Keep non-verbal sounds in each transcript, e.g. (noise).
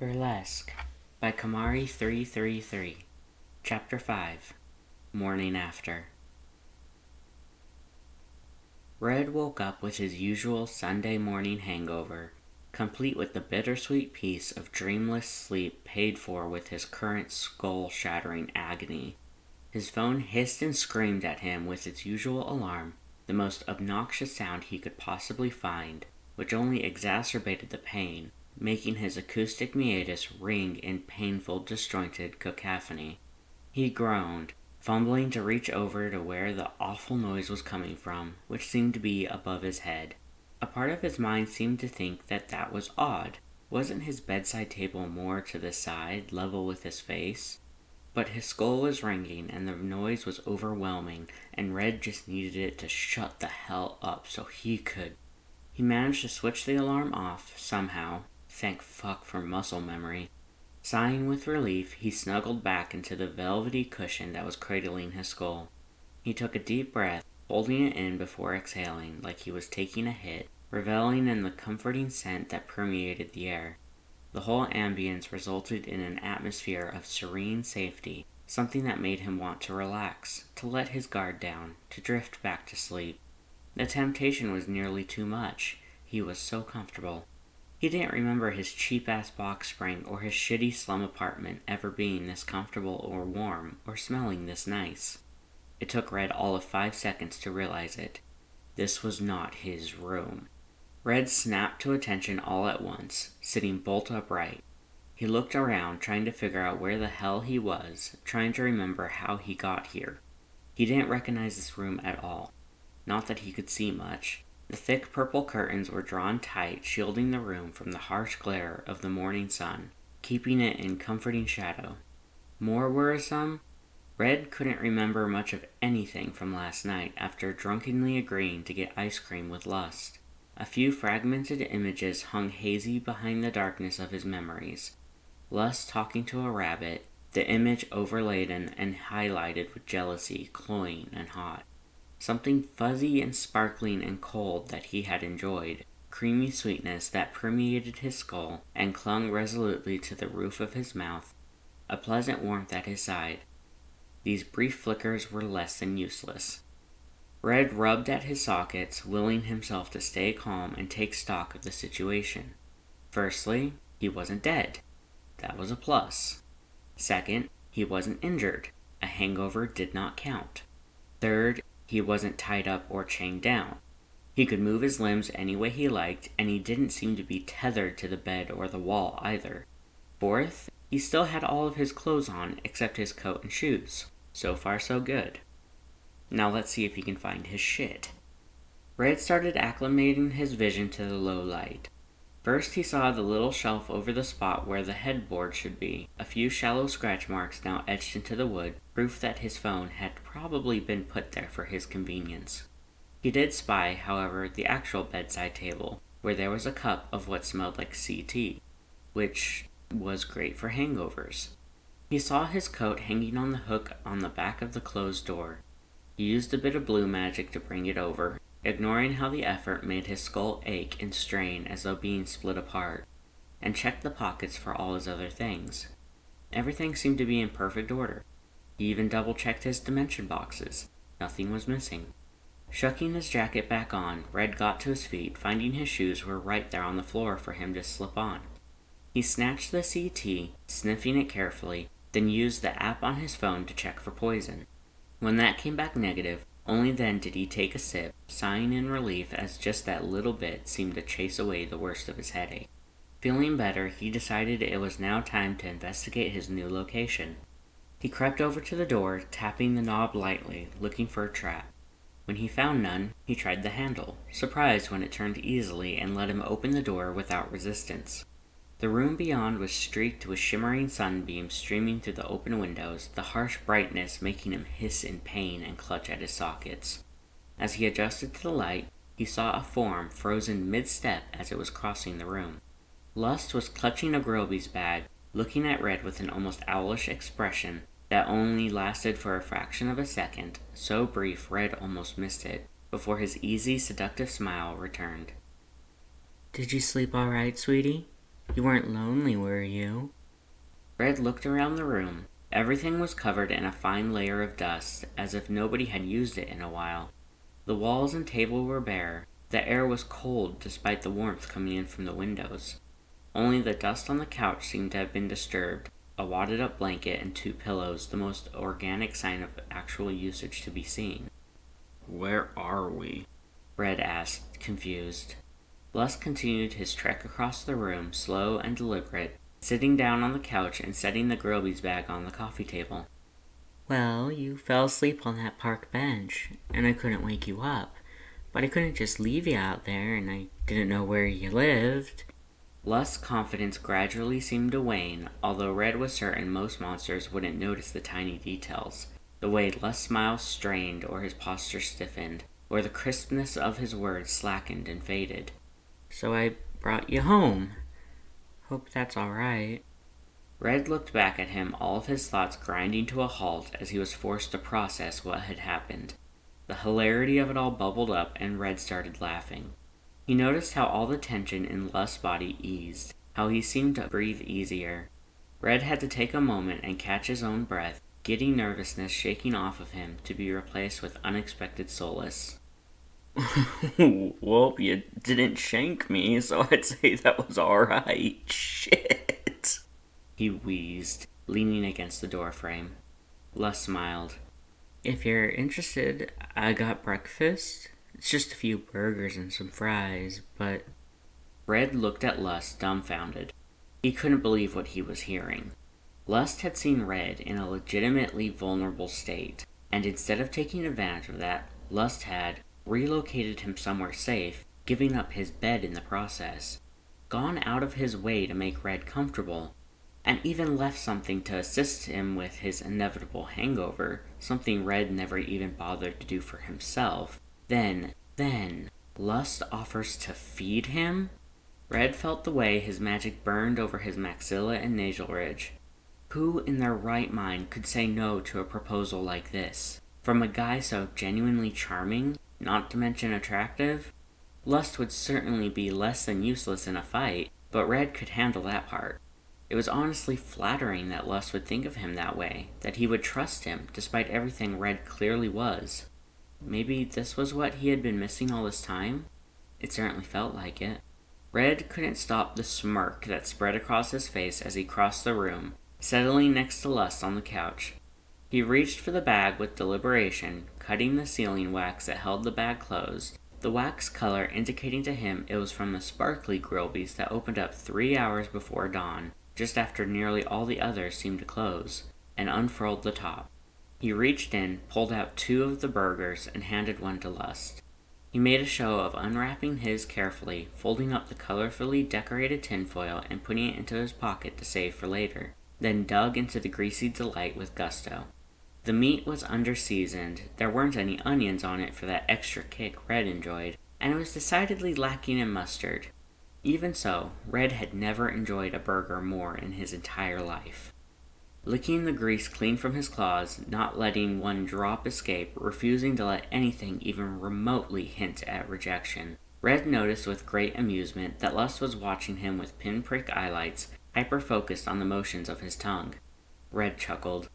Burlesque by Kamari333 Chapter 5 Morning After. Red woke up with his usual Sunday morning hangover, complete with the bittersweet peace of dreamless sleep paid for with his current skull shattering agony. His phone hissed and screamed at him with its usual alarm, the most obnoxious sound he could possibly find, which only exacerbated the pain making his acoustic meatus ring in painful, disjointed cacophony. He groaned, fumbling to reach over to where the awful noise was coming from, which seemed to be above his head. A part of his mind seemed to think that that was odd. Wasn't his bedside table more to the side, level with his face? But his skull was ringing and the noise was overwhelming, and Red just needed it to shut the hell up so he could. He managed to switch the alarm off, somehow, Thank fuck for muscle memory. Sighing with relief, he snuggled back into the velvety cushion that was cradling his skull. He took a deep breath, holding it in before exhaling, like he was taking a hit, reveling in the comforting scent that permeated the air. The whole ambience resulted in an atmosphere of serene safety, something that made him want to relax, to let his guard down, to drift back to sleep. The temptation was nearly too much. He was so comfortable. He didn't remember his cheap ass box spring or his shitty slum apartment ever being this comfortable or warm or smelling this nice. It took Red all of five seconds to realize it. This was not his room. Red snapped to attention all at once, sitting bolt upright. He looked around, trying to figure out where the hell he was, trying to remember how he got here. He didn't recognize this room at all. Not that he could see much. The thick purple curtains were drawn tight, shielding the room from the harsh glare of the morning sun, keeping it in comforting shadow. More worrisome, Red couldn't remember much of anything from last night after drunkenly agreeing to get ice cream with Lust. A few fragmented images hung hazy behind the darkness of his memories. Lust talking to a rabbit, the image overladen and highlighted with jealousy, cloying and hot something fuzzy and sparkling and cold that he had enjoyed, creamy sweetness that permeated his skull and clung resolutely to the roof of his mouth, a pleasant warmth at his side. These brief flickers were less than useless. Red rubbed at his sockets, willing himself to stay calm and take stock of the situation. Firstly, he wasn't dead. That was a plus. Second, he wasn't injured. A hangover did not count. Third, he wasn't tied up or chained down. He could move his limbs any way he liked, and he didn't seem to be tethered to the bed or the wall either. Fourth, he still had all of his clothes on except his coat and shoes. So far, so good. Now let's see if he can find his shit. Red started acclimating his vision to the low light. First, he saw the little shelf over the spot where the headboard should be, a few shallow scratch marks now etched into the wood, proof that his phone had probably been put there for his convenience. He did spy, however, the actual bedside table, where there was a cup of what smelled like Sea Tea, which was great for hangovers. He saw his coat hanging on the hook on the back of the closed door. He used a bit of blue magic to bring it over, ignoring how the effort made his skull ache and strain as though being split apart, and checked the pockets for all his other things. Everything seemed to be in perfect order. He even double checked his dimension boxes. Nothing was missing. Shucking his jacket back on, Red got to his feet, finding his shoes were right there on the floor for him to slip on. He snatched the Sea Tea, sniffing it carefully, then used the app on his phone to check for poison. When that came back negative, only then did he take a sip, sighing in relief as just that little bit seemed to chase away the worst of his headache. Feeling better, he decided it was now time to investigate his new location. He crept over to the door, tapping the knob lightly, looking for a trap. When he found none, he tried the handle, surprised when it turned easily and let him open the door without resistance. The room beyond was streaked with shimmering sunbeams streaming through the open windows, the harsh brightness making him hiss in pain and clutch at his sockets. As he adjusted to the light, he saw a form frozen mid step as it was crossing the room. Lust was clutching a bag, looking at Red with an almost owlish expression that only lasted for a fraction of a second, so brief Red almost missed it, before his easy, seductive smile returned. Did you sleep all right, sweetie? You weren't lonely, were you? Red looked around the room. Everything was covered in a fine layer of dust, as if nobody had used it in a while. The walls and table were bare. The air was cold despite the warmth coming in from the windows. Only the dust on the couch seemed to have been disturbed, a wadded up blanket and two pillows, the most organic sign of actual usage to be seen. Where are we? Red asked, confused. Lust continued his trek across the room, slow and deliberate, sitting down on the couch and setting the Grilby's bag on the coffee table. Well, you fell asleep on that park bench, and I couldn't wake you up. But I couldn't just leave you out there, and I didn't know where you lived. Lust's confidence gradually seemed to wane, although Red was certain most monsters wouldn't notice the tiny details. The way Lust's smile strained, or his posture stiffened, or the crispness of his words slackened and faded. So I brought you home, Hope that's alright. Red looked back at him, all of his thoughts grinding to a halt as he was forced to process what had happened. The hilarity of it all bubbled up, and Red started laughing. He noticed how all the tension in Lust's body eased, how he seemed to breathe easier. Red had to take a moment and catch his own breath, giddy nervousness shaking off of him to be replaced with unexpected solace. (laughs) well, you didn't shank me, so (laughs) I'd say that was alright. (laughs) Shit. He wheezed, leaning against the doorframe. Lust smiled. If you're interested, I got breakfast. It's just a few burgers and some fries, but. Red looked at Lust, dumbfounded. He couldn't believe what he was hearing. Lust had seen Red in a legitimately vulnerable state, and instead of taking advantage of that, Lust had, relocated him somewhere safe, giving up his bed in the process, gone out of his way to make Red comfortable, and even left something to assist him with his inevitable hangover, something Red never even bothered to do for himself. Then, then, Lust offers to feed him? Red felt the way his magic burned over his maxilla and nasal ridge. Who in their right mind could say no to a proposal like this? From a guy so genuinely charming not to mention attractive, Lust would certainly be less than useless in a fight, but Red could handle that part. It was honestly flattering that Lust would think of him that way, that he would trust him despite everything Red clearly was. Maybe this was what he had been missing all this time? It certainly felt like it. Red couldn't stop the smirk that spread across his face as he crossed the room, settling next to Lust on the couch. He reached for the bag with deliberation, cutting the sealing wax that held the bag closed, the wax color indicating to him it was from the sparkly Grilby's that opened up three hours before dawn, just after nearly all the others seemed to close, and unfurled the top. He reached in, pulled out two of the burgers, and handed one to Lust. He made a show of unwrapping his carefully, folding up the colorfully decorated tinfoil and putting it into his pocket to save for later, then dug into the greasy delight with gusto. The meat was underseasoned, there weren't any onions on it for that extra kick Red enjoyed, and it was decidedly lacking in mustard. Even so, Red had never enjoyed a burger more in his entire life. Licking the grease clean from his claws, not letting one drop escape, refusing to let anything even remotely hint at rejection, Red noticed with great amusement that Lust was watching him with pinprick eyelights, hyper focused on the motions of his tongue. Red chuckled.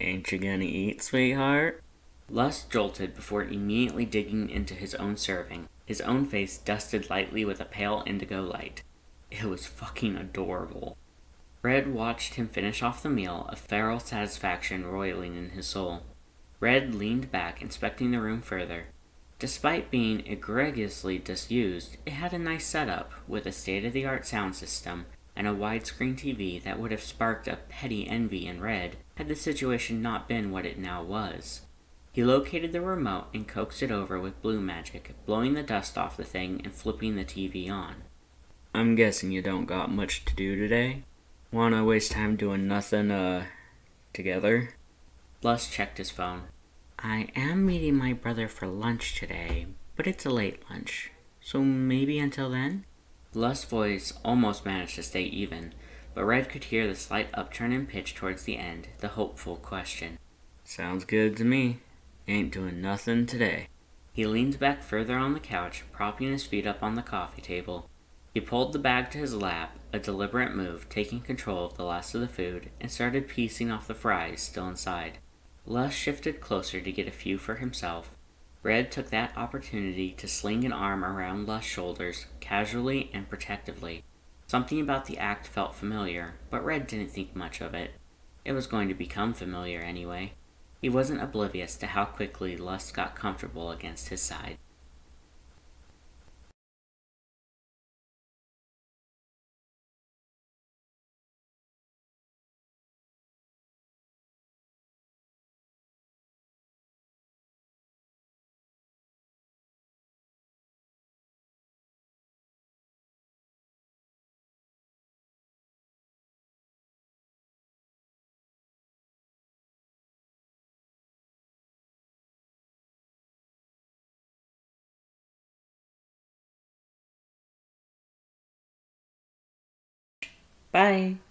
Ain't you gonna eat, sweetheart? Lust jolted before immediately digging into his own serving, his own face dusted lightly with a pale indigo light. It was fucking adorable. Red watched him finish off the meal, a feral satisfaction roiling in his soul. Red leaned back, inspecting the room further. Despite being egregiously disused, it had a nice setup, with a state of the art sound system, and a widescreen TV that would have sparked a petty envy in Red had the situation not been what it now was. He located the remote and coaxed it over with blue magic, blowing the dust off the thing and flipping the TV on. I'm guessing you don't got much to do today? Wanna waste time doing nothing, uh, together? Lust checked his phone. I am meeting my brother for lunch today, but it's a late lunch, so maybe until then? Lust's voice almost managed to stay even, but Red could hear the slight upturn in pitch towards the end, the hopeful question. Sounds good to me. Ain't doing nothing today. He leaned back further on the couch, propping his feet up on the coffee table. He pulled the bag to his lap, a deliberate move, taking control of the last of the food, and started piecing off the fries still inside. Lust shifted closer to get a few for himself. Red took that opportunity to sling an arm around Lust's shoulders, casually and protectively. Something about the act felt familiar, but Red didn't think much of it. It was going to become familiar anyway. He wasn't oblivious to how quickly Lush got comfortable against his side. Bye.